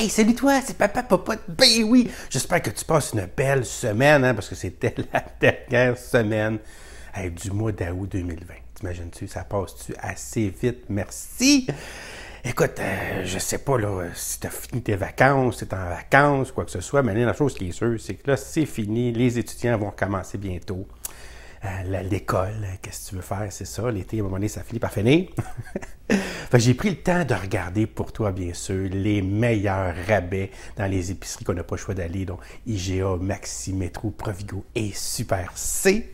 Hey, salut toi, c'est Papa Popote. Ben oui, j'espère que tu passes une belle semaine, hein, parce que c'était la dernière semaine du mois d'août 2020. T'imagines-tu, ça passe-tu assez vite? Merci. Écoute, euh, je sais pas là, si tu as fini tes vacances, si tu en vacances, quoi que ce soit, mais la chose qui est sûre, c'est que là, c'est fini. Les étudiants vont recommencer bientôt. Euh, l'école, qu'est-ce que tu veux faire, c'est ça. L'été, à un moment donné, ça finit par finir. j'ai pris le temps de regarder pour toi, bien sûr, les meilleurs rabais dans les épiceries qu'on n'a pas le choix d'aller, donc IGA, Maxi, Métro, Provigo et Super C.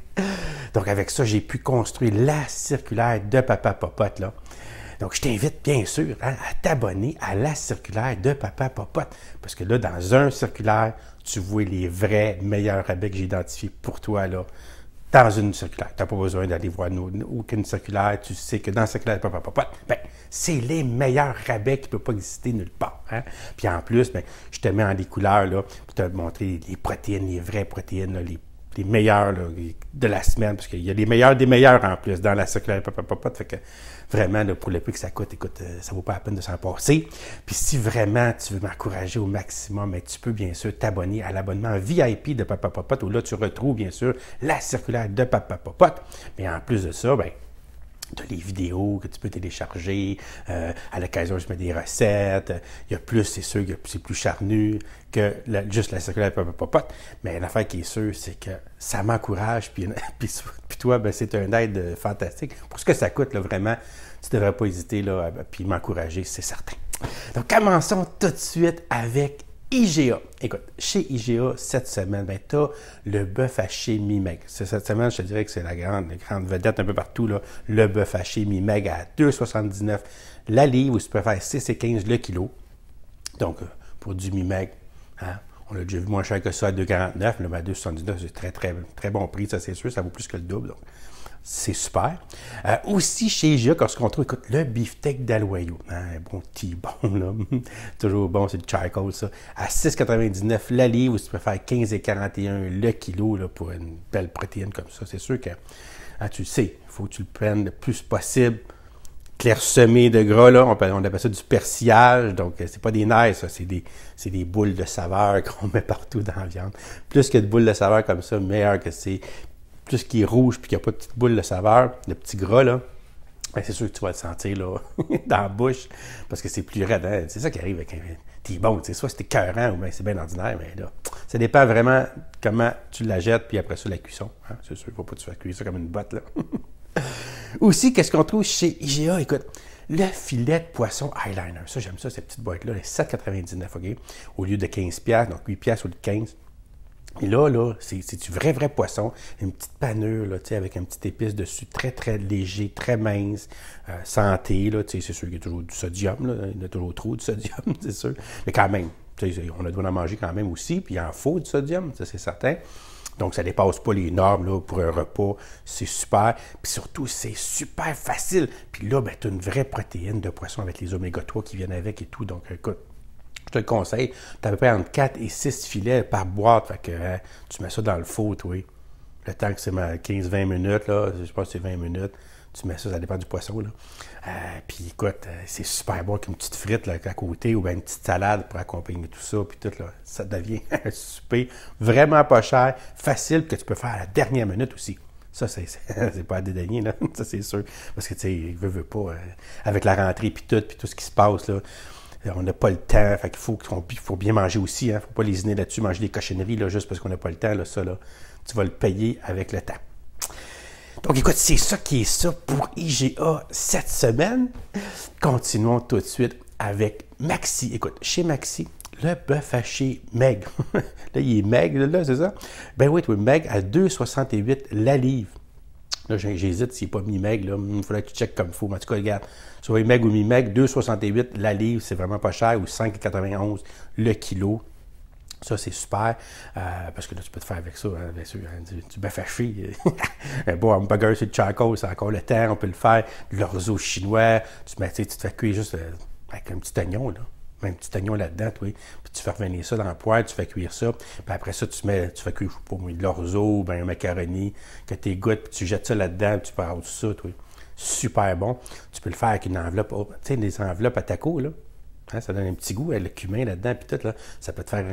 Donc, avec ça, j'ai pu construire la circulaire de Papa Popote, là. Donc, je t'invite bien sûr hein, à t'abonner à la circulaire de Papa Popote. Parce que là, dans un circulaire, tu vois les vrais meilleurs rabais que j'ai identifiés pour toi, là dans une circulaire. Tu n'as pas besoin d'aller voir aucune circulaire. Tu sais que dans la circulaire, ben, c'est les meilleurs rabais qui ne peuvent pas exister nulle part. Hein. Puis en plus, ben, je te mets en des couleurs là, pour te montrer les protéines, les vraies protéines, les les meilleurs de la semaine, parce qu'il y a les meilleurs des meilleurs en plus dans la circulaire Fait que vraiment, pour le prix que ça coûte, écoute, euh, ça vaut pas la peine de s'en passer. Puis si vraiment tu veux m'encourager au maximum, mais tu peux bien sûr t'abonner à l'abonnement VIP de Papa Popote, où là tu retrouves bien sûr la circulaire de Papa. Mais en plus de ça, ben, tu as les vidéos que tu peux télécharger. Euh, à l'occasion, je mets des recettes. Il y a plus, c'est sûr, c'est plus charnu que juste la circulaire popote. Mais l'affaire qui est sûre, c'est que ça m'encourage. Puis, toi, ben, c'est un aide fantastique. Pour ce que ça coûte, là, vraiment, tu ne devrais pas hésiter là, puis m'encourager, c'est certain. Donc, commençons tout de suite avec IGA. Écoute, chez IGA, cette semaine, ben, tu as le bœuf haché mi-meg. Cette semaine, je te dirais que c'est la grande, grande vedette un peu partout, là, le bœuf haché mi-meg à 2,79 la livre, ou si tu préfères 6,15 le kilo. Donc, euh, pour du mi-meg, hein, on a déjà vu moins cher que ça à 2,49, mais à 2,79, c'est très, très, très bon prix, ça c'est sûr, ça vaut plus que le double. Donc, c'est super. Euh, aussi chez IGA, lorsqu'on trouve, écoute, le beefsteak d'Aloyau, hein, bon petit bon, là, toujours bon, c'est du charcoal, ça, à 6,99 la livre, ou si tu préfères 15,41 le kilo, là, pour une belle protéine comme ça, c'est sûr que, ah, tu sais, il faut que tu le prennes le plus possible, clairsemé de gras, là, on, appelle, ça du persillage, donc euh, c'est pas des nerfs, ça, c'est des, boules de saveur qu'on met partout dans la viande. Plus que de boules de saveur comme ça, meilleur que c'est plus qu'il est rouge puis qu'il n'y a pas de petite boule de saveur, le petit gras, là, ben, c'est sûr que tu vas le sentir là, dans la bouche parce que c'est plus raide. Hein. C'est ça qui arrive avec un. T'es bon, tu sais, soit c'est écœurant ou bien c'est bien ordinaire, mais là, ça dépend vraiment comment tu la jettes puis après ça, la cuisson. Hein. C'est sûr, il ne faut pas que tu fasses cuire ça comme une botte. Là. Aussi, qu'est-ce qu'on trouve chez IGA? Écoute, le filet de poisson eyeliner. Ça, j'aime ça, cette petite boîte-là, 7,99, OK? Au lieu de 15$, donc 8$ au lieu de 15$. Et là, là, c'est du vrai, vrai poisson. Une petite panure, là, avec un petit épice dessus, très, très léger, très mince. Euh, santé, là, c'est sûr qu'il y a toujours du sodium, là. Il y a toujours trop de sodium, c'est sûr. Mais quand même, on a besoin en manger quand même aussi, puis il en faut du sodium, ça c'est certain. Donc, ça dépasse pas les normes pour un repas. C'est super. Puis surtout, c'est super facile. Puis là, ben, tu as une vraie protéine de poisson avec les oméga 3 qui viennent avec et tout. Donc, écoute, je te le conseille. Tu as à peu près entre 4 et 6 filets par boîte. Fait que hein, tu mets ça dans le four, oui. Le temps que c'est 15-20 minutes, là, je pense que c'est 20 minutes. Tu mets ça, ça dépend du poisson. Là. Euh, puis écoute, euh, c'est super bon avec une petite frite là, à côté ou bien une petite salade pour accompagner tout ça. Puis tout, là, ça devient un souper vraiment pas cher, facile, que tu peux faire à la dernière minute aussi. Ça, c'est pas à dédaigner, là. ça c'est sûr. Parce que, tu sais, veut, veut pas, euh, avec la rentrée, puis tout, puis tout ce qui se passe, là, on n'a pas le temps. Fait qu'il faut, faut bien manger aussi. Il hein. ne faut pas lésiner là-dessus, manger des cochonneries là, juste parce qu'on n'a pas le temps. Là, ça, là, tu vas le payer avec le temps. Donc, écoute, c'est ça qui est ça pour IGA cette semaine. Continuons tout de suite avec Maxi. Écoute, chez Maxi, le bœuf haché Meg. là, il est Meg, là, c'est ça? Ben oui, oui, Meg à 2,68 la livre. Là, j'hésite s'il n'est pas mi-meg. Il faudrait que tu checkes comme il faut. Mais en tout cas, regarde, soit meg ou mi-meg, 2,68 la livre, c'est vraiment pas cher, ou 5,91 le kilo. Ça, c'est super, euh, parce que là, tu peux te faire avec ça, hein, bien sûr, hein, du, du un beau hamburger sur le charcoal, c'est encore le temps, on peut le faire. De l'orzo chinois, tu, mets, tu te fais cuire juste euh, avec un petit oignon, là un petit oignon là-dedans. Puis tu fais revenir ça dans le poêle, tu fais cuire ça. Puis après ça, tu mets, tu fais cuire de l'orzo, ben un macaroni, que tu goûtes, puis tu jettes ça là-dedans, puis tu parles tout ça, oui. Super bon. Tu peux le faire avec une enveloppe, oh, tu sais, des enveloppes à taco, là. Hein, ça donne un petit goût, le cumin là-dedans, puis tout, là, ça peut te faire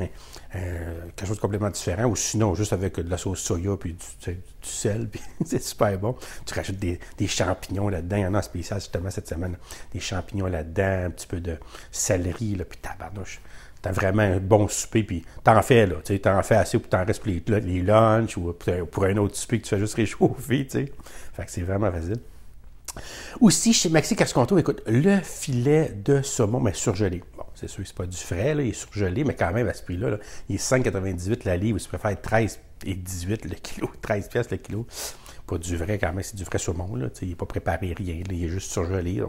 quelque chose de complètement différent. Ou sinon, juste avec de la sauce soya, puis du, sel, puis c'est super bon. Tu rajoutes des, champignons là-dedans. Il y en a un spécial justement cette semaine. Des champignons là-dedans, un petit peu de céleri, là, puis tabarnouche. T'as vraiment un bon souper, puis t'en fais, là. Tu t'en fais assez pour t'en reste pour les, les lunchs ou pour un autre souper que tu fais juste réchauffer, tu sais. Fait que c'est vraiment facile. Aussi, chez Maxi, trouve? Écoute, le filet de saumon, mais surgelé. Bon, c'est sûr que c'est pas du frais, là, il est surgelé, mais quand même, à ce prix-là, il est 5,98 la livre. Tu préfères 13 et 18 le kilo, 13 pièces le kilo. Du vrai, quand même, c'est du vrai saumon, là. Il n'est pas préparé rien, il est juste surgelé.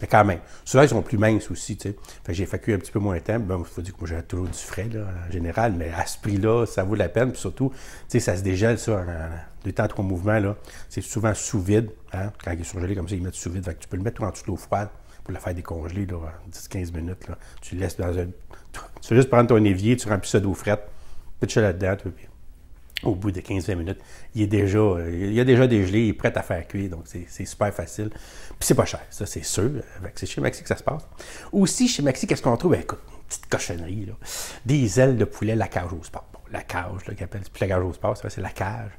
Mais quand même, ceux-là, ils sont plus minces aussi. Fait j'ai fait un petit peu moins de temps. Il faut dire que moi, j'ai toujours du frais, là, en général, mais à ce prix-là, ça vaut la peine. Puis surtout, ça se dégèle, ça, en, deux temps, trois mouvements, là. C'est souvent sous vide, hein. Quand il est surgelé comme ça, ils mettent sous vide. Que tu peux le mettre en dessous de l'eau froide pour le faire décongeler, là, 10-15 minutes, là. Tu le laisses dans un... Tu veux juste prendre ton évier, tu remplis ça d'eau frette, pitch là-dedans, puis au bout de 15-20 minutes, il est déjà, il a déjà dégelé, il est prêt à faire cuire, donc c'est super facile. Puis c'est pas cher, ça c'est sûr. C'est chez Maxi que ça se passe. Aussi, chez Maxi, qu'est-ce qu'on trouve? Ben, écoute, une petite cochonnerie, là. Des ailes de poulet, la cage au sport. Bon, la cage, là, appelle, plus la cage au sport, c'est la cage.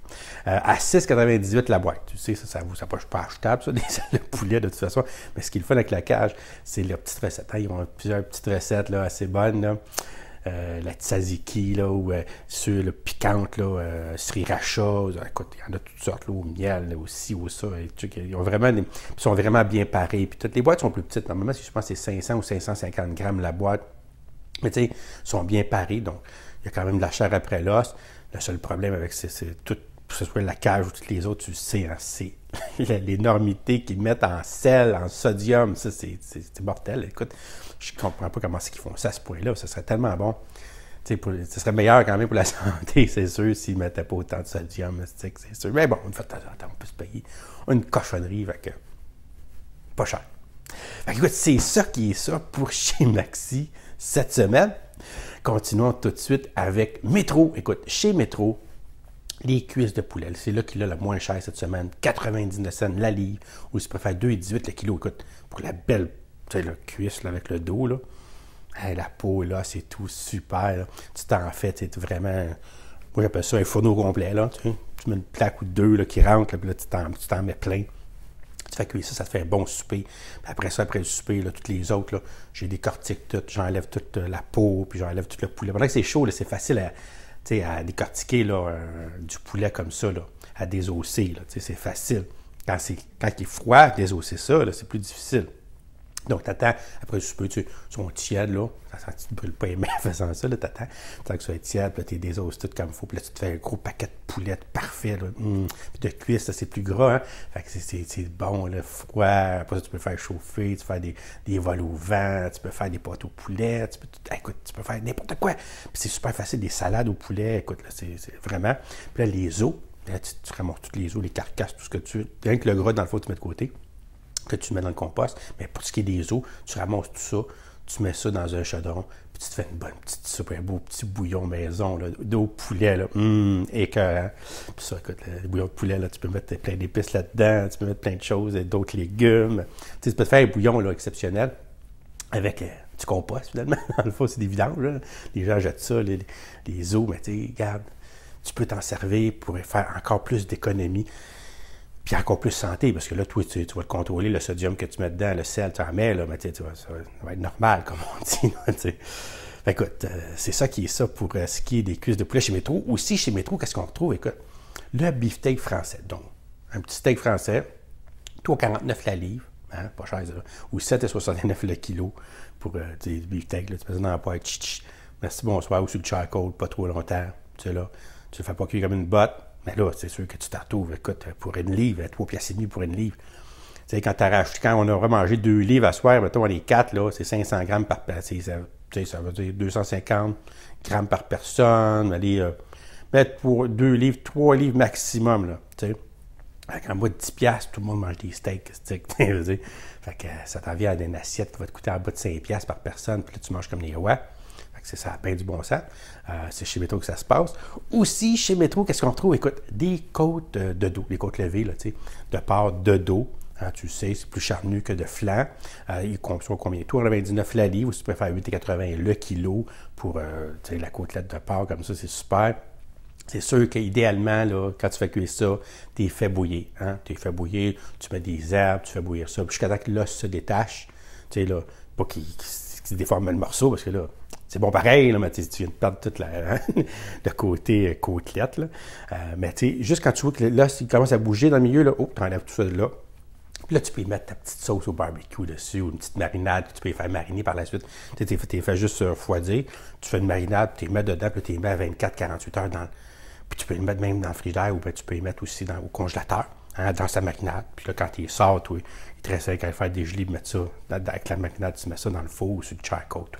Euh, à 6,98 la boîte. Tu sais, ça, ça vaut, ça pas, pas achetable, ça, des ailes de poulet, de toute façon. Mais ce qu'il faut avec la cage, c'est leurs petites recettes. Hein. Ils ont plusieurs petites recettes, là, assez bonnes, là. Euh, la tzatziki, là, ou euh, sur le piquante, là, euh, sriracha, écoute, il y en a toutes sortes, là, au miel, là, aussi, ou ça, ils, ont vraiment ils sont vraiment bien parés. Puis toutes les boîtes sont plus petites. Normalement, je pense que c'est 500 ou 550 grammes la boîte. Mais tu sais, sont bien parés, donc il y a quand même de la chair après l'os. Le seul problème avec c'est tout, que ce soit la cage ou toutes les autres, tu sais, hein, c'est l'énormité qu'ils mettent en sel, en sodium, ça, c'est mortel. Écoute, je comprends pas comment c'est qu'ils font ça à ce point-là. Ce serait tellement bon. Pour, ce serait meilleur quand même pour la santé, c'est sûr, s'ils ne mettaient pas autant de sodium, c'est sûr. Mais bon, une fois de temps on peut se payer une cochonnerie, fait pas cher. Fait que, écoute, c'est ça qui est ça pour chez Maxi cette semaine. Continuons tout de suite avec Métro. Écoute, chez Métro, les cuisses de poulet, c'est là qu'il a la moins cher cette semaine. 99 cents la livre, ou si tu préfères 2,18 le kilo. Écoute, pour la belle la cuisse avec le dos, là. la peau, là, c'est tout super. Tu t'en fais, c'est vraiment. Moi, j'appelle ça un fourneau complet, là. Tu, mets une plaque ou deux là, qui rentre, puis là, tu t'en mets plein. Tu fais cuire ça, ça te fait un bon souper. Puis après ça, après le souper, là, toutes les autres, là, j'ai décortique tout, j'enlève toute euh, la peau, puis j'enlève tout le poulet. Pendant que c'est chaud, c'est facile à, à décortiquer là, du poulet comme ça, là, à désosser. C'est facile. Quand, quand il est froid, désosser ça, c'est plus difficile. Donc, t'attends, après le souper, tu sont tièdes, là. Ça, tu ne peux pas aimer en faisant ça, là. T'attends, tant que ça soit tiède, puis là, t'es désosses tout comme il faut. Puis là, tu te fais un gros paquet de poulettes parfait, là. Mmh. Puis de cuisse, ça, c'est plus gras, hein. Fait que c'est bon, là, froid. Après ça, tu peux faire chauffer, tu peux faire des, des vols au vent, tu peux faire des pâtes au poulet, tu peux, écoute, tu peux faire n'importe quoi. Puis c'est super facile, des salades au poulet, écoute, là, c'est vraiment. Puis là, les os, là, tu, tu ramasses toutes les os, les carcasses, tout ce que tu veux. Rien que le gras, dans le fond, tu mets de côté que tu mets dans le compost. Mais pour ce qui est des os, tu ramasses tout ça, tu mets ça dans un chaudron, puis tu te fais une bonne petite soupe, un beau petit bouillon maison d'eau poulet, là, hum, écœurant. Puis ça, écoute, le bouillon de poulet, là, tu peux mettre plein d'épices là-dedans, tu peux mettre plein de choses, d'autres légumes. Tu, peux te faire un bouillon là, exceptionnel avec euh, du compost, finalement. Dans le fond, c'est des vidanges. Les gens jettent ça, les, les os, mais tu sais, regarde, tu peux t'en servir pour faire encore plus d'économie. Puis encore plus santé, parce que là, toi, tu, vas le contrôler, le sodium que tu mets dedans, le sel, tu en mets, là, mais tu ça, va être normal, comme on dit. Écoute, euh, c'est ça qui est ça pour euh, ce qui est des cuisses de poulet chez Métro. Aussi, chez Métro, qu'est-ce qu'on retrouve? Écoute, le beefsteak français. Donc, un petit steak français, 3,49 la livre, hein, pas cher, ça, ou 7,69 le kilo pour euh, des beefsteak. Là, tu peux dans la poêle, merci, bonsoir, ou sur le charcoal, pas trop longtemps. Tu sais, là, tu le fais pas cuire comme une botte mais là, c'est sûr que tu retrouves, écoute, pour une livre, trois pièces et demie pour une livre. Tu sais, quand, quand on a mangé deux livres à soir, mettons, on est quatre, là, c'est 500 grammes par personne. Ça, veut dire 250 grammes par personne. Allez, euh, mettre pour deux livres, trois livres maximum, là, tu sais. En bas de 10 piastres, tout le monde mange des steaks, tu sais. fait que ça t'en vient à une assiette qui va te coûter en bas de 5 piastres par personne, puis là, tu manges comme les rois. C'est ça, peine du bon sens. Euh, c'est chez Métro que ça se passe. Aussi, chez Métro, qu'est-ce qu'on trouve? Écoute, des côtes euh, de dos, des côtes levées, là, de part de dos. Hein, tu sais, c'est plus charnu que de flan. Euh, il consomme combien? Toi, 99 la livre, ou si tu préfères 8,80 le kilo pour euh, la côtelette de porc, comme ça, c'est super. C'est sûr qu'idéalement, quand tu fais cuire ça, tu fais bouillir. Hein? Tu fais bouillir, tu mets des herbes, tu fais bouillir ça, jusqu'à temps que l'os se détache. Tu sais, là, pas qu'il déforme le morceau, parce que là, c'est bon pareil, là, mais tu viens de perdre toute la, hein, le côté euh, côtelette. Là. Euh, mais tu sais, juste quand tu vois que l'os il commence à bouger dans le milieu, là, oh, tu enlèves tout ça de là. Puis là, tu peux y mettre ta petite sauce au barbecue dessus ou une petite marinade que tu peux y faire mariner par la suite. Tu les fais juste refroidir. Tu fais une marinade, tu les mets dedans, puis tu les mets à 24-48 heures dans, puis tu peux les mettre même dans le frigidaire ou bien tu peux les mettre aussi au congélateur, hein, dans sa marinade. Puis là, quand il sort, toi, il te reste à faire des gelées, mettre ça avec la marinade, tu mets ça dans le four ou sur le charcoal, tout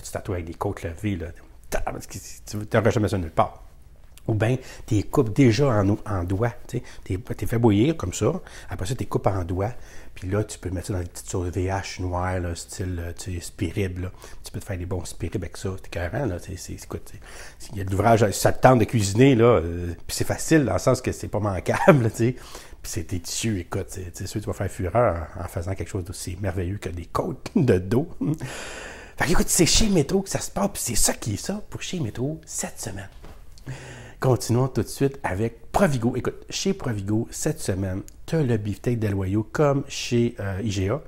Tu t'attends avec des côtes levées, là. Tu n'auras jamais ça nulle part. Ou bien, tu les coupes déjà en, en doigts. Tu les fais bouillir comme ça. Après ça, tu les coupes en doigts. Puis là, tu peux mettre ça dans des petites VH noires, style sais, Là. Tu peux te faire des bons spirib avec ça. C'est carrément. Là, c'est, écoute, il y a de l'ouvrage, ça te tente de cuisiner, là, euh, puis c'est facile dans le sens que c'est pas manquable. Puis c'est délicieux, écoute. C'est sûr tu vas faire fureur en, en faisant quelque chose d'aussi merveilleux que des côtes de dos. Fait que, écoute, c'est chez Métro que ça se passe, puis c'est ça qui est ça pour chez Métro cette semaine. Continuons tout de suite avec Provigo. Écoute, chez Provigo, cette semaine, tu as le beefsteak loyaux comme chez euh, IGA.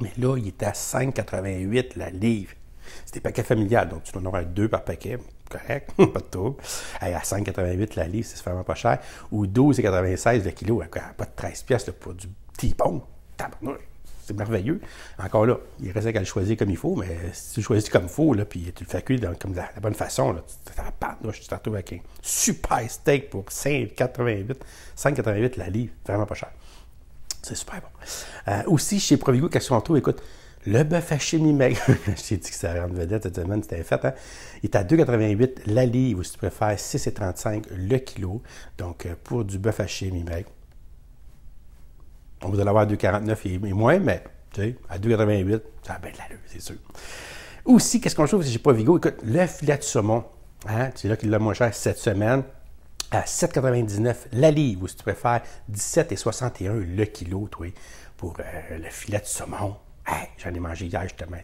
Mais là, il est à 5,88 la livre. C'est des paquets familiales, donc tu en deux par paquet. Correct, pas de tout. à 5,88 la livre, c'est vraiment pas cher. Ou 12,96 le kilo, pas de 13 pièces pour du petit pont c'est merveilleux. Encore là, il reste qu'à le choisir comme il faut, mais si tu le choisis comme il faut, là, puis tu le fais cuire comme de la, bonne façon, là, tu te retrouves avec un super steak pour 5,88 5,88 la livre, vraiment pas cher. C'est super bon. Euh, aussi, chez Provigo, qu'est-ce qu'on trouve? Écoute, le bœuf haché mi-maigre, j'ai dit que ça rentre vedette cette semaine, c'était fait. Hein? Il est à 2,88 la livre, ou si tu préfères, 6,35 le kilo. Donc, euh, pour du bœuf haché mi-maigre, on vous allez avoir 2,49 et, moins, mais à 2,88, ça a bien de l'allure, c'est sûr. Aussi, qu'est-ce qu'on trouve? Si j'ai pas Vigo? Écoute, le filet de saumon, hein, c'est là qu'il l'a moins cher cette semaine, à 7,99 la livre, ou si tu préfères, 17,61 le kilo, toi, pour euh, le filet de saumon. Hey, j'en ai mangé hier justement.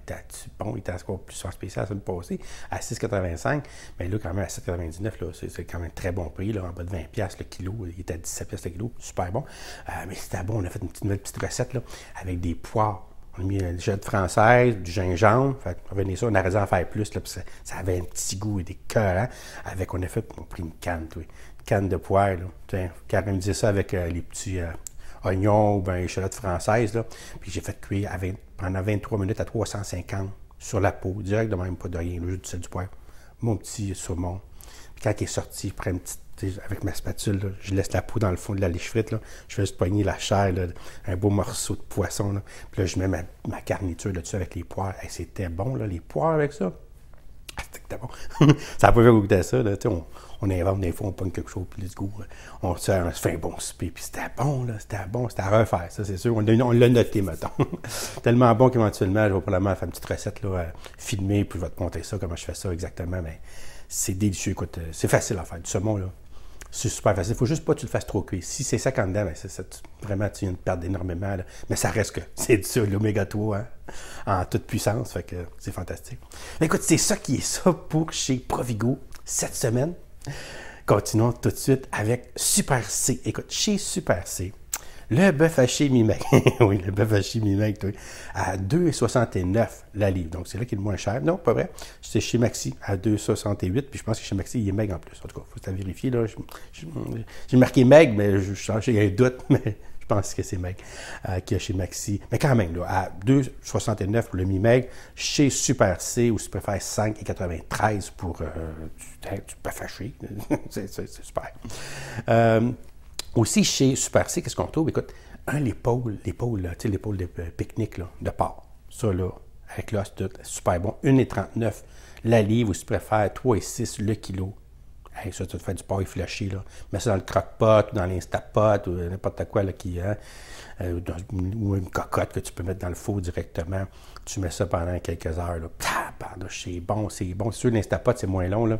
bon, il était encore plus en spécial la semaine passée, à 6,85. Mais là, quand même, à 7,99, c'est quand même très bon prix, là, en bas de 20$ le kilo. Il était à 17$ le kilo, super bon. Euh, mais c'était bon, on a fait une petite, nouvelle petite recette là, avec des poires. On a mis une jette française, du gingembre. Fait, on venait ça, on a raison à faire plus, là, ça, ça, avait un petit goût et des cœurs. Hein, avec, on a fait, on a pris une canne, une canne de poire, là. Tiens, caraméliser ça avec euh, les petits euh, oignons ou bien échalotes françaises, là. Puis j'ai fait cuire pendant 23 minutes à 350 sur la peau, direct de même, pas de rien, juste du sel du poivre. Mon petit saumon. Puis quand il est sorti, je prends une petite, avec ma spatule, je laisse la peau dans le fond de la liche frite, là. je fais juste poigner la chair, un beau morceau de poisson. Puis là, je mets ma, ma garniture là-dessus avec les poires. c'était bon, les poires avec ça. Ça fait goûter ça. Là. On, on invente des fois, on pogne quelque chose, puis let's go. On se fait un bon souper, puis c'était bon, là, c'était bon, c'était à refaire, ça, c'est sûr. On, l'a noté, mettons. Tellement bon qu'éventuellement, je vais probablement faire une petite recette, là, filmer, puis je vais te montrer ça, comment je fais ça exactement, mais c'est délicieux, écoute, euh, c'est facile à faire. Du saumon, là, c'est super facile. Il faut juste pas que tu le fasses trop cuire. Si c'est ça quand dedans, ben ça, vraiment, tu viens de perdre énormément. Mais ça reste que c'est ça, l'oméga 3, hein, en toute puissance. Fait que c'est fantastique. Mais écoute, c'est ça qui est ça pour chez Provigo cette semaine. Continuons tout de suite avec Super C. Écoute, chez Super C, le bœuf haché mi-mec. oui, le bœuf haché mi-mec, à 2,69 la livre. Donc, c'est là qu'il est le moins cher. Non, pas vrai. C'est chez Maxi à 2,68. Puis je pense que chez Maxi, il est meg en plus. En tout cas, il faut vérifier. Là. J'ai marqué meg, mais je, a un doute. Mais je pense que c'est Meg qui est chez Maxi. Mais quand même, là, à 2,69 pour le Mi-Meg, chez Super C, ou si tu préfères 5,93 pour euh, tu, peux fâcher. c'est super. Euh, aussi, chez Super C, qu'est-ce qu'on trouve? Écoute, un, l'épaule, l'épaule, tu sais, l'épaule de pique-nique, là, de porc. Ça, là, avec l'os, tout, super bon. 1,39 la livre, ou si tu préfères 3,6 le kilo. Ça, tu te fais du porc effiloché, là. Mets ça dans le croque-pot, ou dans l'instapot, ou n'importe quoi, là, qui, hein, euh, ou une cocotte que tu peux mettre dans le four directement. Tu mets ça pendant quelques heures, là. c'est bon, c'est bon. C'est sûr, l'instapot, c'est moins long, là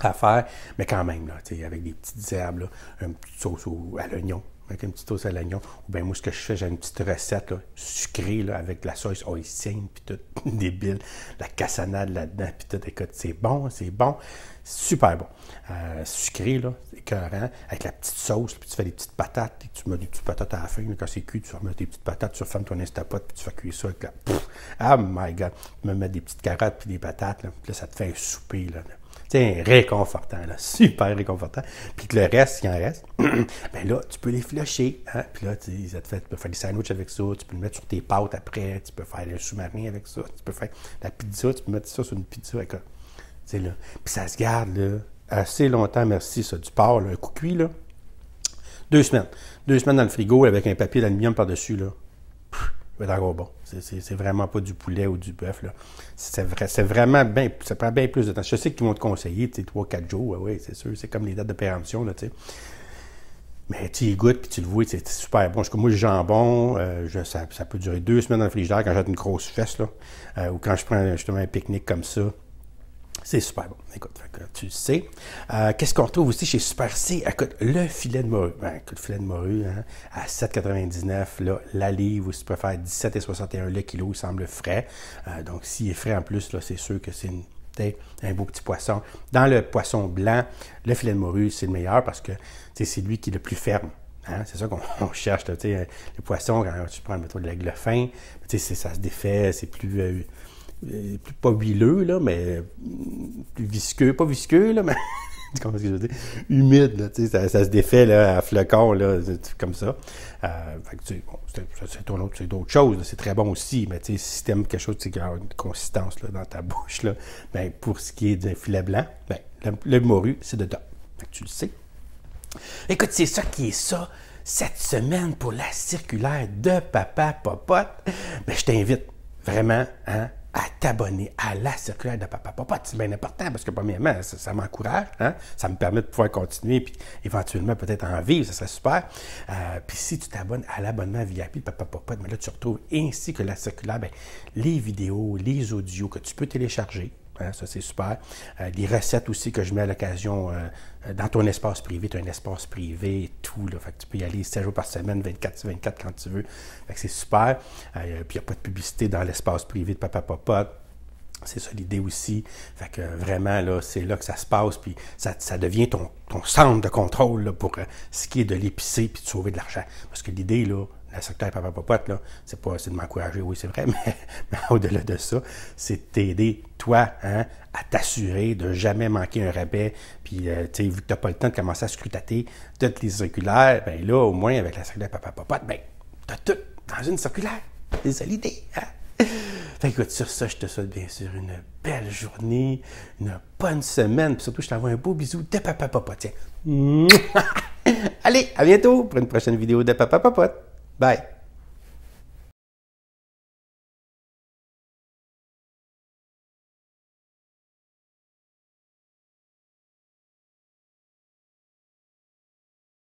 à faire, mais quand même, là, avec des petites herbes, là, une petite sauce à l'oignon, avec une petite sauce à l'oignon. Ou bien moi, ce que je fais, j'ai une petite recette là, sucrée là, avec la sauce haïtienne, puis tout, débile, la cassonade là-dedans, puis tout, écoute, c'est bon, c'est bon, super bon. Euh, sucré, là, écœurant, avec la petite sauce, puis tu fais des petites patates, et tu mets des petites patates à la fin, quand c'est cuit, tu remets des petites patates, tu refermes ton instapote, puis tu fais cuire ça avec la... ah my God! Tu me mets des petites carottes, puis des patates, là, puis là, ça te fait un souper, là. Tiens, réconfortant, là, super réconfortant. Puis que le reste, s'il en reste, ben là, tu peux les flusher. Hein? Puis là, tu, te tu peux faire des sandwichs avec ça, tu peux le mettre sur tes pâtes après, tu peux faire le sous-marin avec ça, tu peux faire la pizza, tu peux mettre ça sur une pizza. Avec, là. Puis ça se garde là, assez longtemps, merci, ça, du porc, là, un coup cuit, là. Deux semaines. Deux semaines dans le frigo avec un papier d'aluminium par-dessus, là C'est vraiment pas du poulet ou du bœuf. C'est vrai, vraiment bien. Ça prend bien plus de temps. Je sais qu'ils vont te conseiller, tu sais, 3-4 jours. Oui, c'est sûr. C'est comme les dates de péremption, là. Mais tu y goûtes, puis tu le vois, c'est super bon. Moi, le jambon, euh, ça, peut durer deux semaines dans le frigidaire quand j'ai une grosse fesse, là. Euh, ou quand je prends justement un pique-nique comme ça. C'est super bon. Écoute, tu le sais. Euh, qu'est-ce qu'on retrouve aussi chez Super C? Écoute, le filet de morue. Ben, écoute, le filet de morue hein, à 7,99. Là, la livre, ou si tu préfères, 17,61 le kilo, il semble frais. Euh, donc, s'il est frais en plus, c'est sûr que c'est un beau petit poisson. Dans le poisson blanc, le filet de morue, c'est le meilleur parce que c'est lui qui est le plus ferme. Hein. C'est ça qu'on cherche. Là, le poisson, quand tu prends mettons, de l'aigle fin, ça se défait, c'est plus. Euh, euh, pas huileux, là, mais plus visqueux. Pas visqueux, là, mais comment est-ce que je veux dire? Humide, là, ça, ça se défait là, à flocons, là, comme ça. Euh, fait bon, c'est d'autres choses, c'est très bon aussi, mais si tu aimes quelque chose qui a une consistance là, dans ta bouche, là, ben, pour ce qui est d'un filet blanc, ben, le, morue, c'est de top. tu le sais. Écoute, c'est ça qui est ça cette semaine pour la circulaire de Papa Popote. Ben, je t'invite vraiment hein, à t'abonner à la circulaire de Papa Papa. C'est bien important parce que, premièrement, ça, m'encourage, hein? ça me permet de pouvoir continuer, puis éventuellement peut-être en vivre, ça serait super. Euh, puis si tu t'abonnes à l'abonnement VIP de Papa Papa, mais là, tu retrouves ainsi que la circulaire, bien, les vidéos, les audios que tu peux télécharger. Hein, ça, c'est super. Euh, les recettes aussi que je mets à l'occasion euh, dans ton espace privé. Tu as un espace privé et tout. Là, fait que tu peux y aller 7 jours par semaine, 24 24 quand tu veux. C'est super. Euh, puis il n'y a pas de publicité dans l'espace privé de Papa Papa. C'est ça l'idée aussi. Fait que vraiment, là, c'est là que ça se passe, puis ça, devient ton, centre de contrôle pour ce qui est de l'épicer puis de sauver de l'argent. Parce que l'idée, là, secteur papa popote, là, c'est pas de m'encourager, oui, c'est vrai, mais, au-delà de ça, c'est t'aider, toi, hein, à t'assurer de jamais manquer un rabais. Puis, euh, tu sais, vu que t'as pas le temps de commencer à scrutater toutes les circulaires, ben là, au moins, avec la circulaire papa popote, ben, t'as tout dans une circulaire. L'idée, hein? Fait écoute, sur ça, je te souhaite bien sûr une belle journée, une bonne semaine, puis surtout, je t'envoie un beau bisou de papa popote. Tiens. Allez, à bientôt pour une prochaine vidéo de papa popote. Bye.